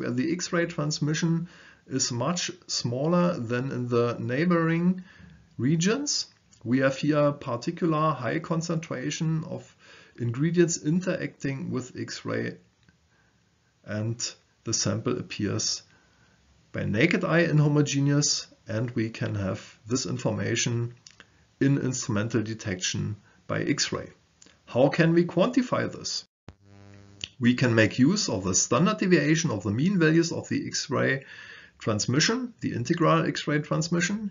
where the X-ray transmission is much smaller than in the neighboring regions. We have here a particular high concentration of ingredients interacting with X-ray and the sample appears by naked eye inhomogeneous and we can have this information in instrumental detection by X-ray. How can we quantify this? We can make use of the standard deviation of the mean values of the X-ray transmission, the integral X-ray transmission.